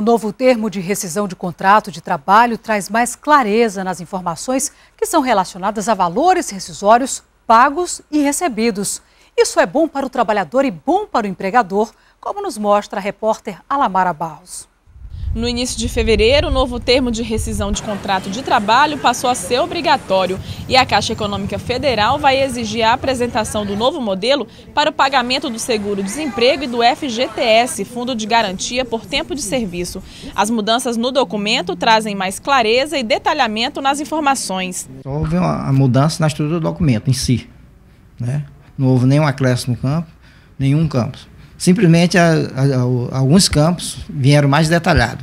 O novo termo de rescisão de contrato de trabalho traz mais clareza nas informações que são relacionadas a valores rescisórios pagos e recebidos. Isso é bom para o trabalhador e bom para o empregador, como nos mostra a repórter Alamara Barros. No início de fevereiro, o novo termo de rescisão de contrato de trabalho passou a ser obrigatório e a Caixa Econômica Federal vai exigir a apresentação do novo modelo para o pagamento do seguro-desemprego e do FGTS, Fundo de Garantia por Tempo de Serviço. As mudanças no documento trazem mais clareza e detalhamento nas informações. Houve uma mudança na estrutura do documento em si. Né? Não houve nenhum acréscimo no campo, nenhum campo. Simplesmente a, a, a, alguns campos vieram mais detalhados.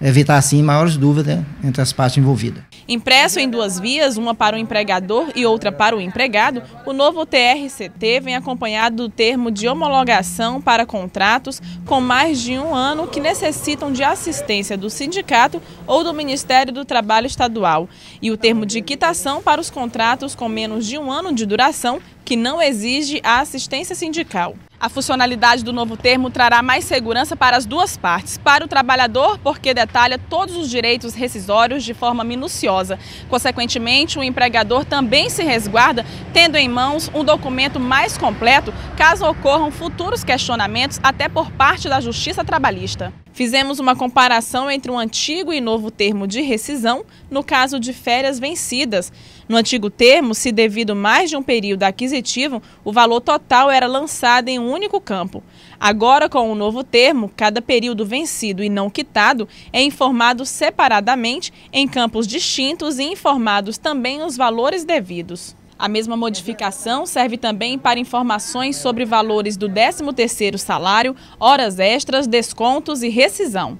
Evitar assim maiores dúvidas entre as partes envolvidas. Impresso em duas vias, uma para o empregador e outra para o empregado, o novo TRCT vem acompanhado do termo de homologação para contratos com mais de um ano que necessitam de assistência do sindicato ou do Ministério do Trabalho Estadual, e o termo de quitação para os contratos com menos de um ano de duração que não exige a assistência sindical. A funcionalidade do novo termo trará mais segurança para as duas partes. Para o trabalhador, porque detalha todos os direitos rescisórios de forma minuciosa. Consequentemente, o empregador também se resguarda, tendo em mãos um documento mais completo caso ocorram futuros questionamentos, até por parte da Justiça Trabalhista. Fizemos uma comparação entre um antigo e novo termo de rescisão no caso de férias vencidas. No antigo termo, se devido mais de um período aquisitivo, o valor total era lançado em um único campo. Agora, com o novo termo, cada período vencido e não quitado é informado separadamente em campos distintos e informados também os valores devidos. A mesma modificação serve também para informações sobre valores do 13º salário, horas extras, descontos e rescisão.